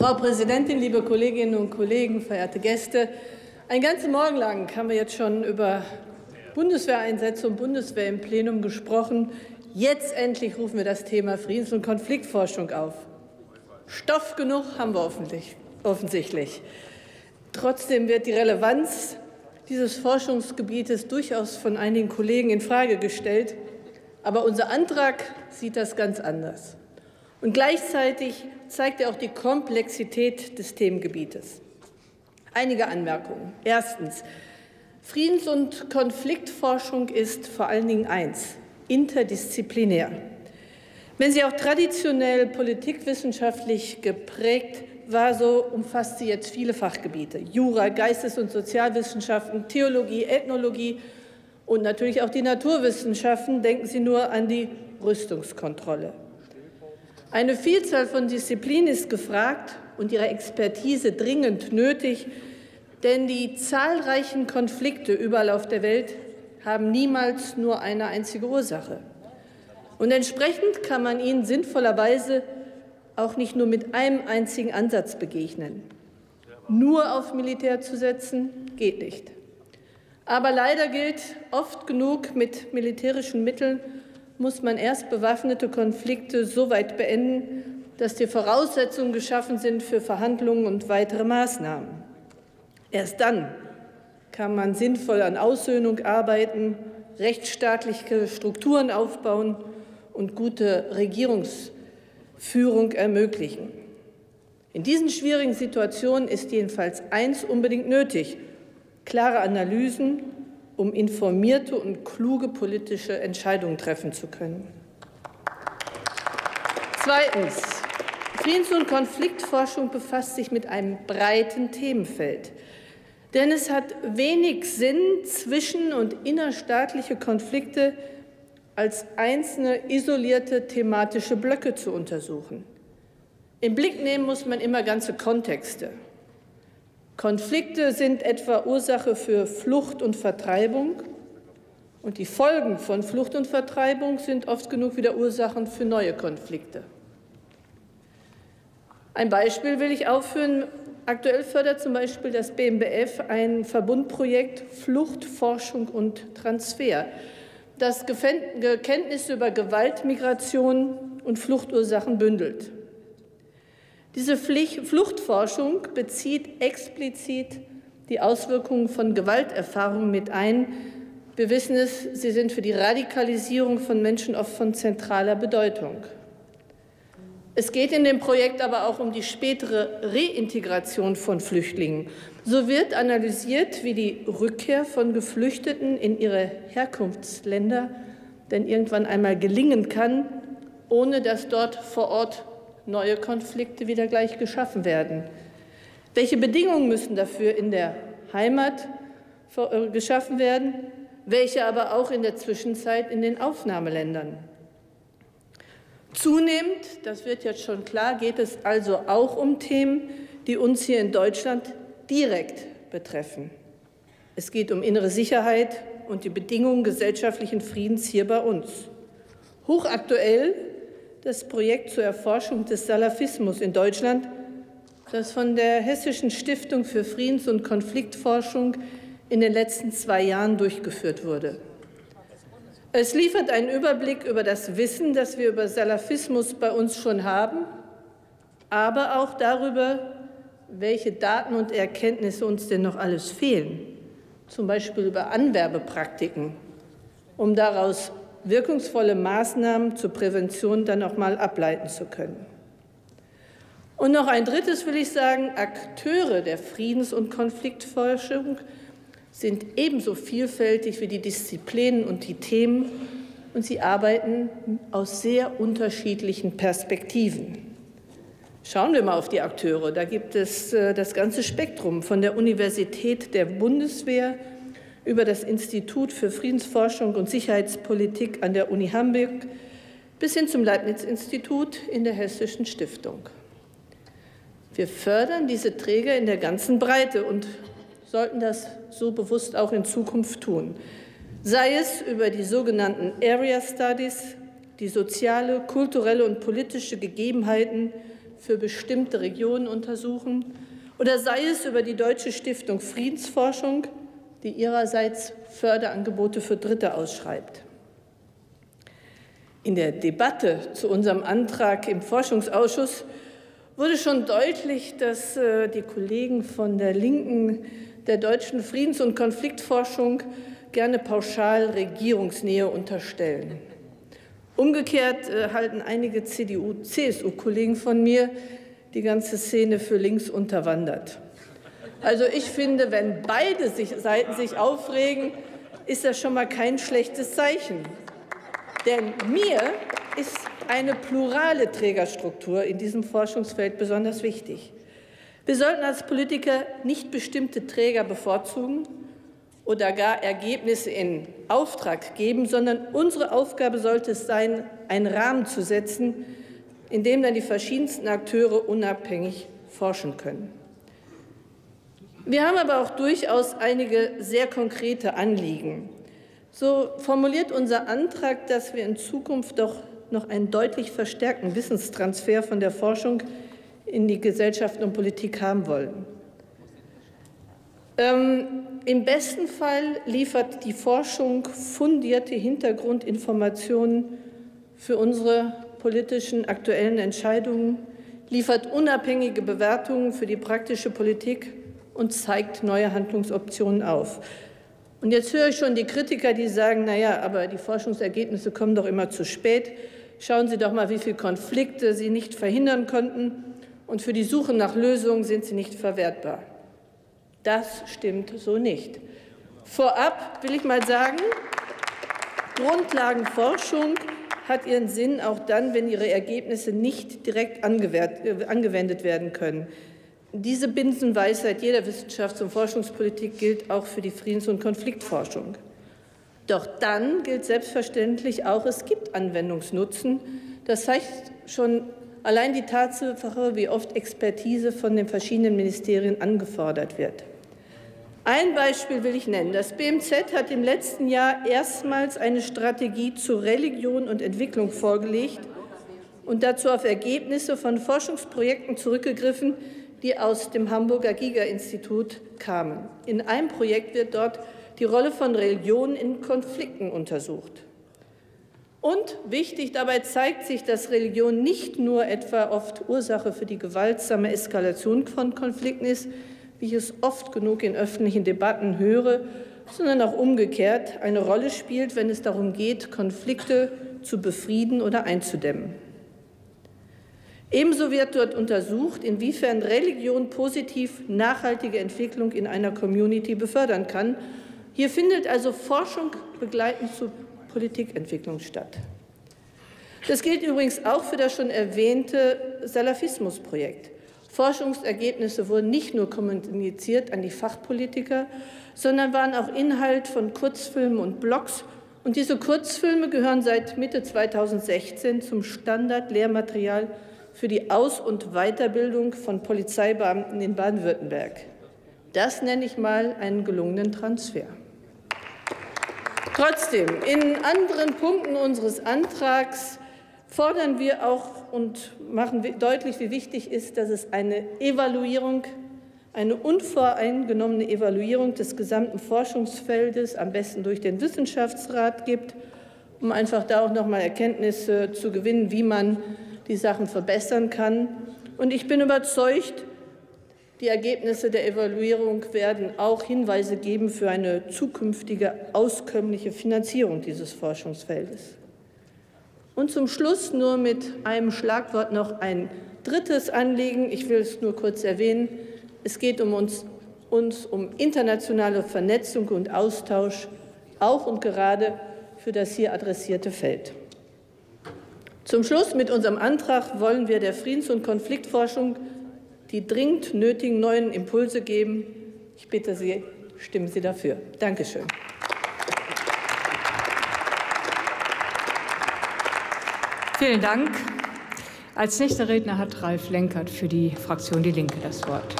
Frau Präsidentin, liebe Kolleginnen und Kollegen, verehrte Gäste! Ein ganzen Morgen lang haben wir jetzt schon über Bundeswehreinsätze und Bundeswehr im Plenum gesprochen. Jetzt endlich rufen wir das Thema Friedens- und Konfliktforschung auf. Stoff genug haben wir offensichtlich. Trotzdem wird die Relevanz dieses Forschungsgebietes durchaus von einigen Kollegen in Frage gestellt. Aber unser Antrag sieht das ganz anders. Und gleichzeitig zeigt er auch die Komplexität des Themengebietes. Einige Anmerkungen. Erstens. Friedens- und Konfliktforschung ist vor allen Dingen eins, interdisziplinär. Wenn sie auch traditionell politikwissenschaftlich geprägt war, so umfasst sie jetzt viele Fachgebiete. Jura, Geistes- und Sozialwissenschaften, Theologie, Ethnologie und natürlich auch die Naturwissenschaften. Denken Sie nur an die Rüstungskontrolle. Eine Vielzahl von Disziplinen ist gefragt und ihre Expertise dringend nötig, denn die zahlreichen Konflikte überall auf der Welt haben niemals nur eine einzige Ursache. Und entsprechend kann man ihnen sinnvollerweise auch nicht nur mit einem einzigen Ansatz begegnen. Nur auf Militär zu setzen, geht nicht. Aber leider gilt oft genug, mit militärischen Mitteln muss man erst bewaffnete Konflikte so weit beenden, dass die Voraussetzungen geschaffen sind für Verhandlungen und weitere Maßnahmen. Erst dann kann man sinnvoll an Aussöhnung arbeiten, rechtsstaatliche Strukturen aufbauen und gute Regierungsführung ermöglichen. In diesen schwierigen Situationen ist jedenfalls eins unbedingt nötig, klare Analysen um informierte und kluge politische Entscheidungen treffen zu können. Zweitens. Friedens- und Konfliktforschung befasst sich mit einem breiten Themenfeld. Denn es hat wenig Sinn, zwischen- und innerstaatliche Konflikte als einzelne isolierte thematische Blöcke zu untersuchen. Im Blick nehmen muss man immer ganze Kontexte. Konflikte sind etwa Ursache für Flucht und Vertreibung. Und die Folgen von Flucht und Vertreibung sind oft genug wieder Ursachen für neue Konflikte. Ein Beispiel will ich aufführen. Aktuell fördert zum Beispiel das BMBF ein Verbundprojekt Flucht, Forschung und Transfer, das Kenntnisse über Gewaltmigration und Fluchtursachen bündelt. Diese Fluchtforschung bezieht explizit die Auswirkungen von Gewalterfahrungen mit ein. Wir wissen es, sie sind für die Radikalisierung von Menschen oft von zentraler Bedeutung. Es geht in dem Projekt aber auch um die spätere Reintegration von Flüchtlingen. So wird analysiert, wie die Rückkehr von Geflüchteten in ihre Herkunftsländer denn irgendwann einmal gelingen kann, ohne dass dort vor Ort neue Konflikte wieder gleich geschaffen werden. Welche Bedingungen müssen dafür in der Heimat äh, geschaffen werden, welche aber auch in der Zwischenzeit in den Aufnahmeländern? Zunehmend, das wird jetzt schon klar, geht es also auch um Themen, die uns hier in Deutschland direkt betreffen. Es geht um innere Sicherheit und die Bedingungen gesellschaftlichen Friedens hier bei uns. Hochaktuell das Projekt zur Erforschung des Salafismus in Deutschland, das von der Hessischen Stiftung für Friedens- und Konfliktforschung in den letzten zwei Jahren durchgeführt wurde. Es liefert einen Überblick über das Wissen, das wir über Salafismus bei uns schon haben, aber auch darüber, welche Daten und Erkenntnisse uns denn noch alles fehlen, zum Beispiel über Anwerbepraktiken, um daraus wirkungsvolle Maßnahmen zur Prävention dann auch mal ableiten zu können. Und noch ein drittes will ich sagen, Akteure der Friedens- und Konfliktforschung sind ebenso vielfältig wie die Disziplinen und die Themen und sie arbeiten aus sehr unterschiedlichen Perspektiven. Schauen wir mal auf die Akteure. Da gibt es äh, das ganze Spektrum von der Universität der Bundeswehr über das Institut für Friedensforschung und Sicherheitspolitik an der Uni Hamburg bis hin zum Leibniz-Institut in der Hessischen Stiftung. Wir fördern diese Träger in der ganzen Breite und sollten das so bewusst auch in Zukunft tun. Sei es über die sogenannten Area Studies, die soziale, kulturelle und politische Gegebenheiten für bestimmte Regionen untersuchen oder sei es über die Deutsche Stiftung Friedensforschung, die ihrerseits Förderangebote für Dritte ausschreibt. In der Debatte zu unserem Antrag im Forschungsausschuss wurde schon deutlich, dass äh, die Kollegen von der Linken der deutschen Friedens- und Konfliktforschung gerne pauschal Regierungsnähe unterstellen. Umgekehrt äh, halten einige CDU-CSU-Kollegen von mir die ganze Szene für links unterwandert. Also ich finde, wenn beide Seiten sich aufregen, ist das schon mal kein schlechtes Zeichen. Denn mir ist eine plurale Trägerstruktur in diesem Forschungsfeld besonders wichtig. Wir sollten als Politiker nicht bestimmte Träger bevorzugen oder gar Ergebnisse in Auftrag geben, sondern unsere Aufgabe sollte es sein, einen Rahmen zu setzen, in dem dann die verschiedensten Akteure unabhängig forschen können. Wir haben aber auch durchaus einige sehr konkrete Anliegen. So formuliert unser Antrag, dass wir in Zukunft doch noch einen deutlich verstärkten Wissenstransfer von der Forschung in die Gesellschaft und Politik haben wollen. Ähm, Im besten Fall liefert die Forschung fundierte Hintergrundinformationen für unsere politischen aktuellen Entscheidungen, liefert unabhängige Bewertungen für die praktische Politik und zeigt neue Handlungsoptionen auf. Und jetzt höre ich schon die Kritiker, die sagen, na ja, aber die Forschungsergebnisse kommen doch immer zu spät. Schauen Sie doch mal, wie viele Konflikte Sie nicht verhindern konnten und für die Suche nach Lösungen sind sie nicht verwertbar. Das stimmt so nicht. Vorab will ich mal sagen, Grundlagenforschung hat ihren Sinn auch dann, wenn ihre Ergebnisse nicht direkt angewendet werden können. Diese Binsenweisheit jeder Wissenschafts- und Forschungspolitik gilt auch für die Friedens- und Konfliktforschung. Doch dann gilt selbstverständlich auch, es gibt Anwendungsnutzen. Das zeigt schon allein die Tatsache, wie oft Expertise von den verschiedenen Ministerien angefordert wird. Ein Beispiel will ich nennen. Das BMZ hat im letzten Jahr erstmals eine Strategie zu Religion und Entwicklung vorgelegt und dazu auf Ergebnisse von Forschungsprojekten zurückgegriffen, die aus dem Hamburger Giga-Institut kamen. In einem Projekt wird dort die Rolle von Religion in Konflikten untersucht. Und wichtig, dabei zeigt sich, dass Religion nicht nur etwa oft Ursache für die gewaltsame Eskalation von Konflikten ist, wie ich es oft genug in öffentlichen Debatten höre, sondern auch umgekehrt eine Rolle spielt, wenn es darum geht, Konflikte zu befrieden oder einzudämmen. Ebenso wird dort untersucht, inwiefern Religion positiv nachhaltige Entwicklung in einer Community befördern kann. Hier findet also Forschung begleitend zu Politikentwicklung statt. Das gilt übrigens auch für das schon erwähnte Salafismusprojekt. Forschungsergebnisse wurden nicht nur kommuniziert an die Fachpolitiker, sondern waren auch Inhalt von Kurzfilmen und Blogs. Und diese Kurzfilme gehören seit Mitte 2016 zum Standardlehrmaterial für die Aus- und Weiterbildung von Polizeibeamten in Baden-Württemberg. Das nenne ich mal einen gelungenen Transfer. Trotzdem, in anderen Punkten unseres Antrags fordern wir auch und machen deutlich, wie wichtig ist, dass es eine Evaluierung, eine unvoreingenommene Evaluierung des gesamten Forschungsfeldes, am besten durch den Wissenschaftsrat gibt, um einfach da auch noch mal Erkenntnisse zu gewinnen, wie man die Sachen verbessern kann. Und ich bin überzeugt, die Ergebnisse der Evaluierung werden auch Hinweise geben für eine zukünftige auskömmliche Finanzierung dieses Forschungsfeldes. Und zum Schluss nur mit einem Schlagwort noch ein drittes Anliegen. Ich will es nur kurz erwähnen. Es geht um uns, uns um internationale Vernetzung und Austausch, auch und gerade für das hier adressierte Feld. Zum Schluss mit unserem Antrag wollen wir der Friedens- und Konfliktforschung die dringend nötigen neuen Impulse geben. Ich bitte Sie, stimmen Sie dafür. Dankeschön. Vielen Dank. Als nächster Redner hat Ralf Lenkert für die Fraktion Die Linke das Wort.